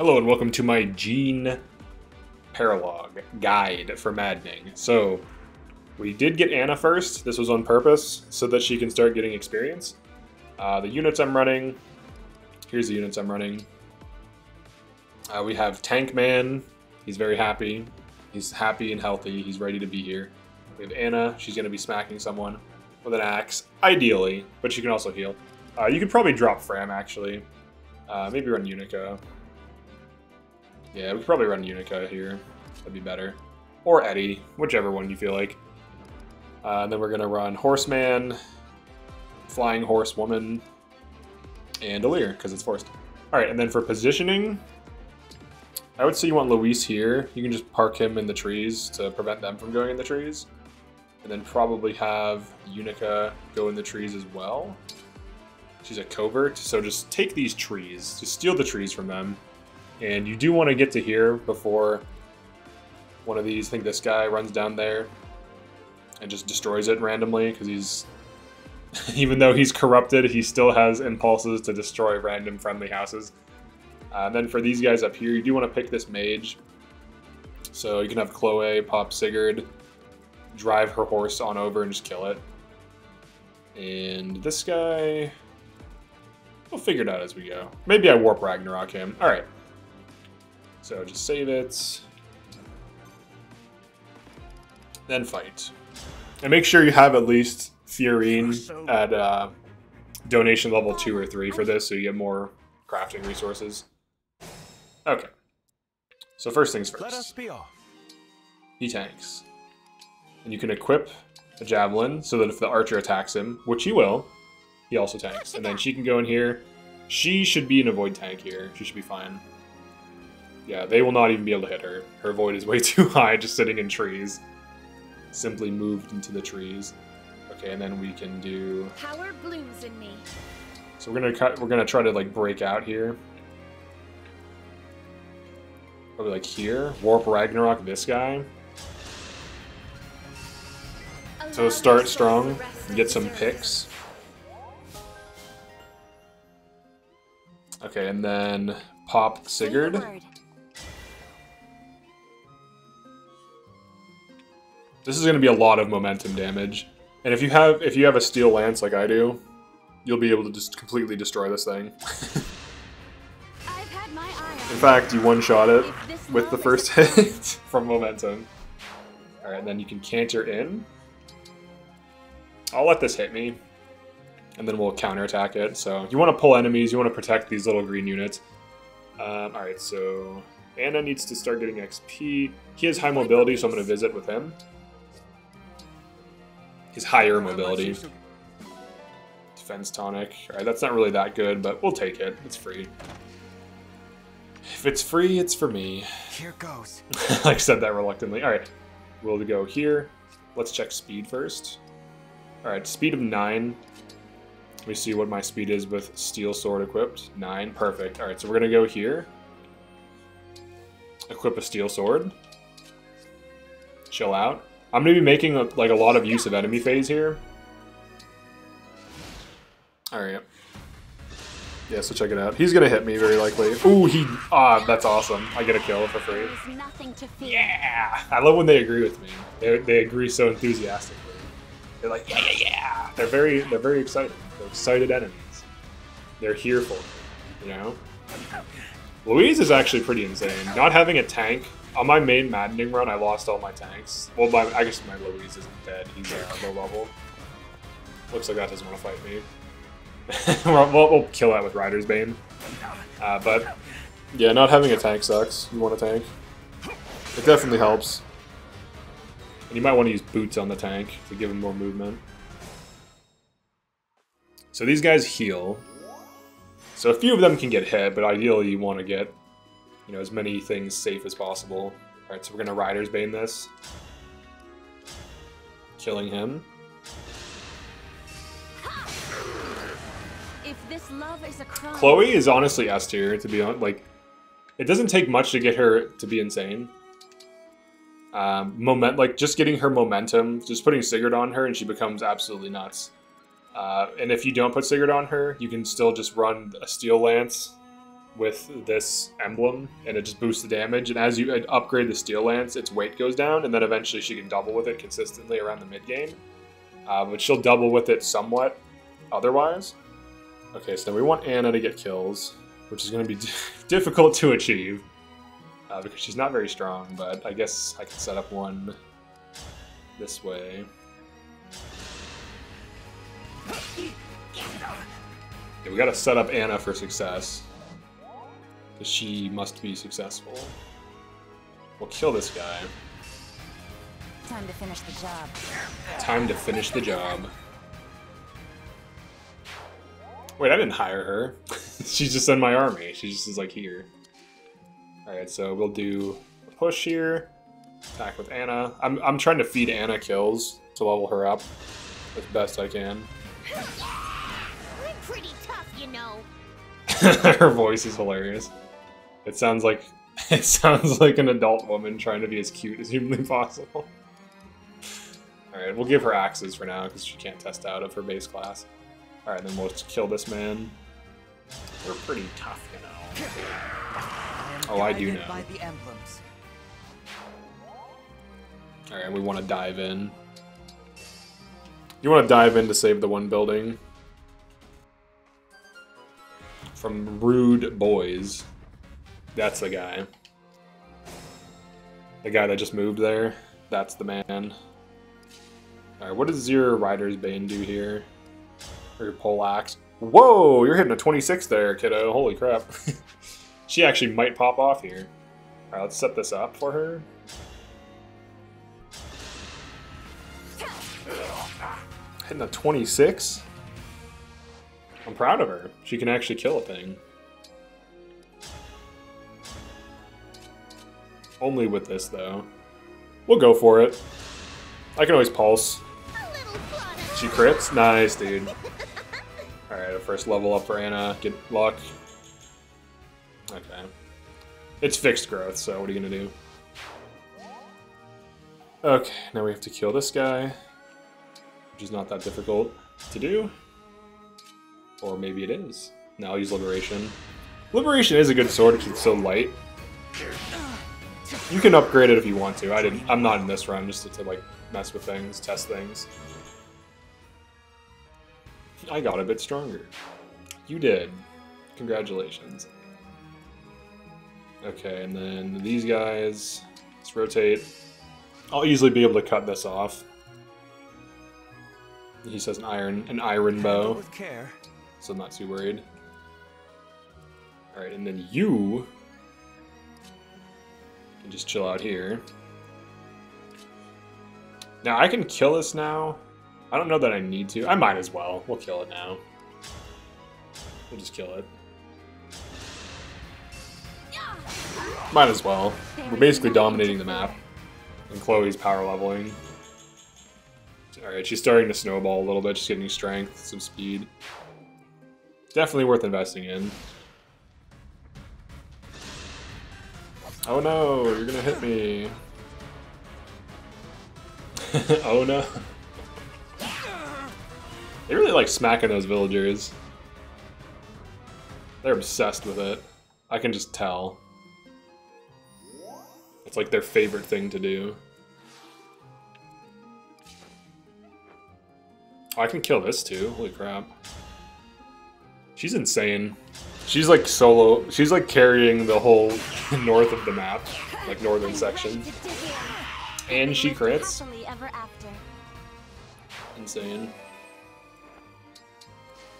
Hello and welcome to my Jean Paralogue guide for maddening. So, we did get Anna first. This was on purpose so that she can start getting experience. Uh, the units I'm running, here's the units I'm running. Uh, we have Tank Man. He's very happy. He's happy and healthy. He's ready to be here. We have Anna. She's going to be smacking someone with an axe, ideally, but she can also heal. Uh, you could probably drop Framme, actually. Uh, maybe run Yunaka. Yeah, we could probably run Yunaka here. That'd be better. Or Eddie, whichever one you feel like. Uh, and then we're going to run Horseman, Flying Horsewoman, and Alear, because it's forced. Alright, and then for positioning, I would say you want Louis here. You can just park him in the trees to prevent them from going in the trees. And then probably have Yunaka go in the trees as well. She's a covert, so just take these trees. Just steal the trees from them. And you do want to get to here before one of these, I think this guy runs down there and just destroys it randomly because he's, even though he's corrupted, he still has impulses to destroy random friendly houses. Uh, and then for these guys up here, you do want to pick this mage. So you can have Chloe pop Sigurd, drive her horse on over and just kill it. And this guy, we'll figure it out as we go. Maybe I warp Ragnarok him. All right. So just save it. Then fight. And make sure you have at least Firene at uh, donation level 2 or 3 for this so you get more crafting resources. Okay. So first things first. Let us be off. He tanks. And you can equip a javelin so that if the archer attacks him, which he will, he also tanks. And then she can go in here. She should be an avoid tank here. She should be fine. Yeah, they will not even be able to hit her. Her void is way too high, just sitting in trees. Simply moved into the trees. Okay, and then we can do. Power blooms in me. So we're gonna cut. We're gonna try to like break out here. Probably like here. Warp Ragnarok. This guy. So start strong. And get some picks. Okay, and then pop Sigurd. This is going to be a lot of momentum damage. And if you have if you have a steel lance like I do, you'll be able to just completely destroy this thing. in fact, you one-shot it with the first hit from momentum. Alright, then you can canter in. I'll let this hit me. And then we'll counterattack it. So you want to pull enemies, you want to protect these little green units. Um, Alright, so Anna needs to start getting XP. He has high mobility, so I'm going to visit with him. His higher mobility. Defense tonic. Alright, that's not really that good, but we'll take it. It's free. If it's free, it's for me. Here goes. I said that reluctantly. Alright, we'll go here. Let's check speed first. Alright, speed of 9. Let me see what my speed is with steel sword equipped. 9, perfect. Alright, so we're going to go here. Equip a steel sword. Chill out. I'm going to be making a, like a lot of use of enemy phase here. Alright. Yeah, so check it out. He's going to hit me very likely. Ooh, he... Ah, that's awesome. I get a kill for free. Yeah! I love when they agree with me. They, they agree so enthusiastically. They're like, yeah, yeah, yeah! They're very, they're very excited. They're excited enemies. They're here for me, you know? Louise is actually pretty insane. Not having a tank on my main maddening run, I lost all my tanks. Well, my, I guess my Louis isn't dead. He's uh, low level. Looks like that doesn't want to fight me. we'll, we'll, kill that with Rider's Bane. Uh, but, yeah, not having a tank sucks. You want a tank. It definitely helps. And you might want to use boots on the tank to give him more movement. So these guys heal. So a few of them can get hit, but ideally you want to get you know, as many things safe as possible. Alright, so we're gonna Rider's Bane this. Killing him. Is Chloe is honestly S tier, to be honest. Like, it doesn't take much to get her to be insane. Um, moment, like just getting her momentum, just putting Sigurd on her, and she becomes absolutely nuts. Uh, and if you don't put Sigurd on her, you can still just run a Steel Lance with this emblem, and it just boosts the damage. And as you upgrade the Steel Lance, its weight goes down, and then eventually she can double with it consistently around the mid game. Uh, but she'll double with it somewhat otherwise. Okay, so we want Anna to get kills, which is going to be difficult to achieve uh, because she's not very strong, but I guess I can set up one this way. Yeah, we gotta set up Anna for success. Because she must be successful. We'll kill this guy. Time to finish the job. Time to finish the job. Wait, I didn't hire her. She's just in my army. She just is like here. Alright, so we'll do a push here. Attack with Anna. I'm, I'm trying to feed Anna kills to level her up as best I can. We're pretty tough, you know. her voice is hilarious. It sounds like it sounds like an adult woman trying to be as cute as humanly possible. Alright, we'll give her axes for now because she can't test out of her base class. Alright, then we'll just kill this man. We're pretty tough, you know. Oh, I do know. Alright, we want to dive in. You want to dive in to save the one building. From Rude Boys. That's the guy. The guy that just moved there. That's the man. Alright, what does your Rider's Bane do here? Or your Poleaxe? Whoa, you're hitting a 26 there, kiddo. Holy crap. she actually might pop off here. Alright, let's set this up for her. Hitting a 26? I'm proud of her. She can actually kill a thing. Only with this, though. We'll go for it. I can always pulse. She crits? Nice, dude. Alright, a first level up for Anna. Get luck. Okay. It's fixed growth, so what are you gonna do? Okay, now we have to kill this guy. Which is not that difficult to do. Or maybe it is. Now I'll use Liberation. Liberation is a good sword because it's so light. You can upgrade it if you want to. I didn't. I'm not in this run just to, to like mess with things, test things. I got a bit stronger. You did. Congratulations. Okay, and then these guys. Let's rotate. I'll easily be able to cut this off. He says an iron, an iron bow. With care. So I'm not too worried. Alright, and then you just chill out here. Now, I can kill this now. I don't know that I need to. I might as well. We'll kill it now. We'll just kill it. Might as well. We're basically dominating the map. And Chloe's power leveling. Alright, she's starting to snowball a little bit. She's getting strength, some speed. Definitely worth investing in. Oh no, you're gonna hit me. oh no. They really like smacking those villagers. They're obsessed with it. I can just tell. It's like their favorite thing to do. Oh, I can kill this too. Holy crap. She's insane. She's like solo. She's like carrying the whole north of the map, like northern section. And she crits. Insane.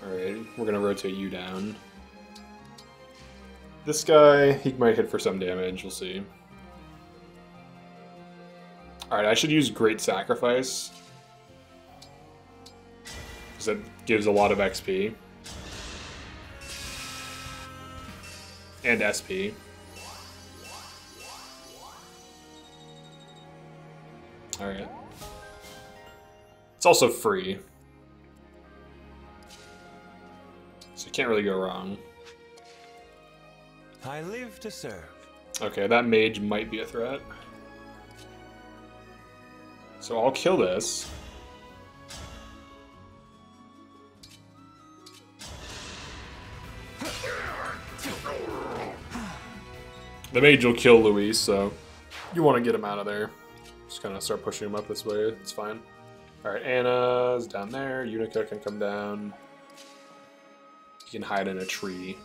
Alright, we're gonna rotate you down. This guy, he might hit for some damage, we'll see. Alright, I should use Great Sacrifice. Because that gives a lot of XP. And SP. Alright. It's also free. So you can't really go wrong. I live to serve. Okay, that mage might be a threat. So I'll kill this. The mage will kill Louis, so you want to get him out of there. Just kind of start pushing him up this way. It's fine. All right, Anna's down there. Yunaka can come down. You can hide in a tree.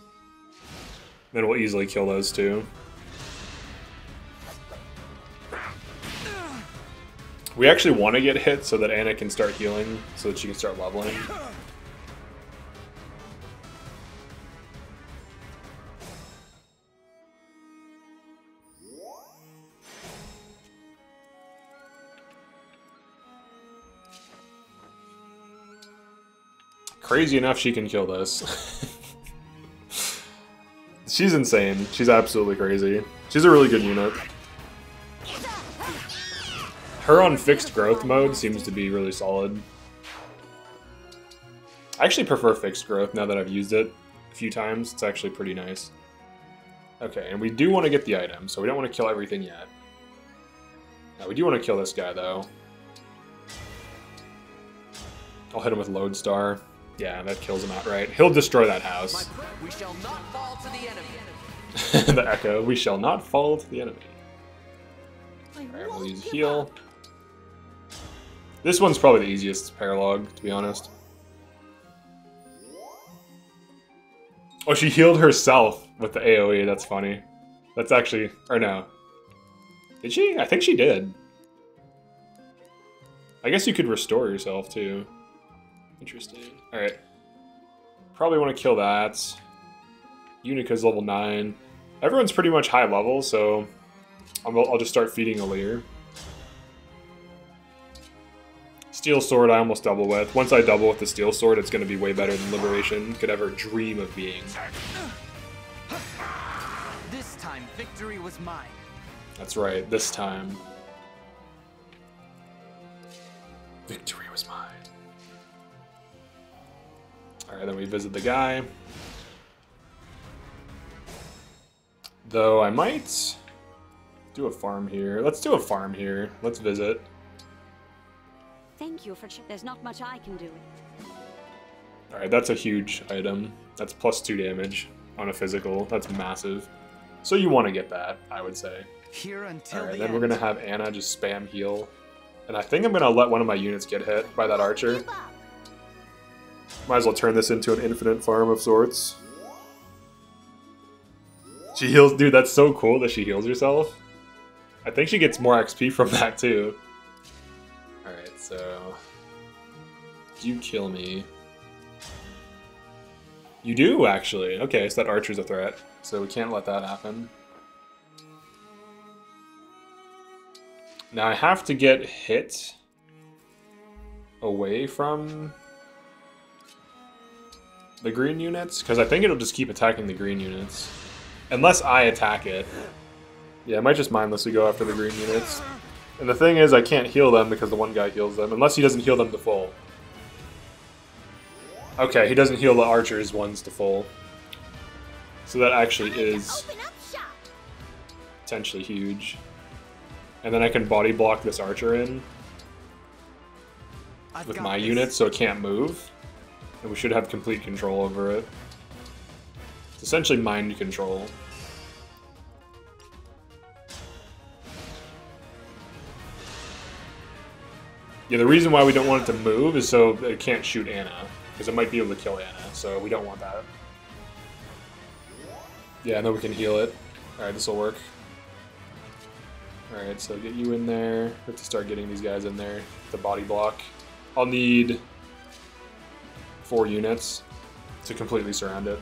Then we'll easily kill those two. We actually want to get hit so that Anna can start healing, so that she can start leveling. Crazy enough, she can kill this. She's insane. She's absolutely crazy. She's a really good unit. Her on fixed growth mode seems to be really solid. I actually prefer fixed growth now that I've used it a few times. It's actually pretty nice. Okay, and we do want to get the item, so we don't want to kill everything yet. Now, we do want to kill this guy, though. I'll hit him with Lodestar. Yeah, that kills him outright. He'll destroy that house. We shall not fall to the enemy. the echo. We shall not fall to the enemy. Alright, we'll use heal. This one's probably the easiest paralogue, to be honest. Oh, she healed herself with the AoE. That's funny. That's actually... Or no. Did she? I think she did. I guess you could restore yourself, too. Interesting. Alright. Probably want to kill that. Yunaka's level 9. Everyone's pretty much high level, so I'll, I'll just start feeding Alear. Steel Sword I almost double with. Once I double with the Steel Sword, it's going to be way better than Liberation could ever dream of being. This time, victory was mine. That's right, this time. Victory was mine. Alright, then we visit the guy. Though I might do a farm here. Let's do a farm here. Let's visit. Thank you for. There's not much I can do. Alright, that's a huge item. That's plus two damage on a physical. That's massive. So you want to get that, I would say. Here until Alright, the then end. we're going to have Anna just spam heal. And I think I'm going to let one of my units get hit by that archer. Might as well turn this into an infinite farm of sorts. She heals, dude. That's so cool that she heals herself. I think she gets more XP from that too. All right, so you kill me. You do actually. Okay, so that archer's a threat, so we can't let that happen. Now I have to get hit away from the green units? Because I think it'll just keep attacking the green units. Unless I attack it. Yeah, I might just mindlessly go after the green units. And the thing is, I can't heal them because the one guy heals them, unless he doesn't heal them to full. Okay, he doesn't heal the archers ones to full. So that actually is Open up shop. potentially huge. And then I can body block this archer in with my this. units so it can't move. And we should have complete control over it. It's essentially mind control. Yeah, the reason why we don't want it to move is so it can't shoot Anna. Because it might be able to kill Anna, so we don't want that. Yeah, and then we can heal it. Alright, this will work. Alright, so get you in there. We have to start getting these guys in there. The body block. I'll need four units to completely surround it.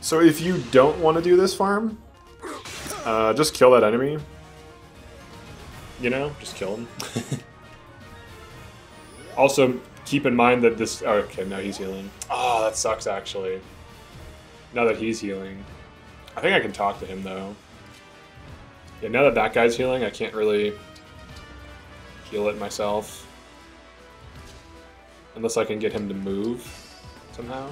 So if you don't want to do this farm, uh, just kill that enemy. You know, just kill him. also, keep in mind that this. Oh, okay, now he's healing. Oh, that sucks actually. Now that he's healing, I think I can talk to him though. Yeah, now that that guy's healing, I can't really heal it myself. Unless I can get him to move somehow.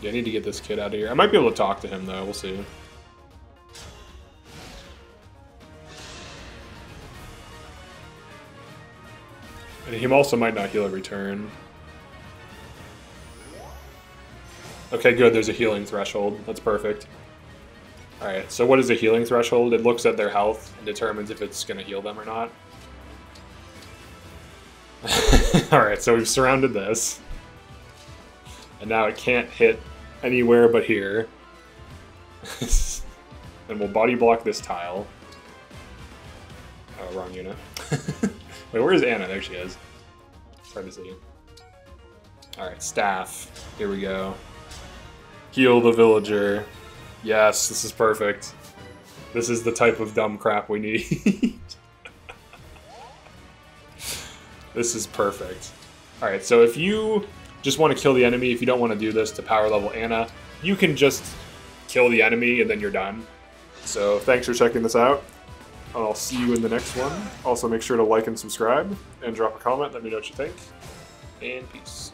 Yeah, I need to get this kid out of here. I might be able to talk to him, though. We'll see. And he also might not heal every turn. Okay, good. There's a healing threshold. That's perfect. Alright, so what is a healing threshold? It looks at their health and determines if it's going to heal them or not. Alright, so we've surrounded this. And now it can't hit anywhere but here. and we'll body block this tile. Oh, wrong unit. Wait, where is Anna? There she is. It's hard to see. Alright, staff. Here we go. Heal the villager. Yes, this is perfect. This is the type of dumb crap we need. this is perfect. Alright, so if you just want to kill the enemy, if you don't want to do this to power level Anna, you can just kill the enemy and then you're done. So thanks for checking this out. I'll see you in the next one. Also make sure to like and subscribe and drop a comment, let me know what you think. And peace.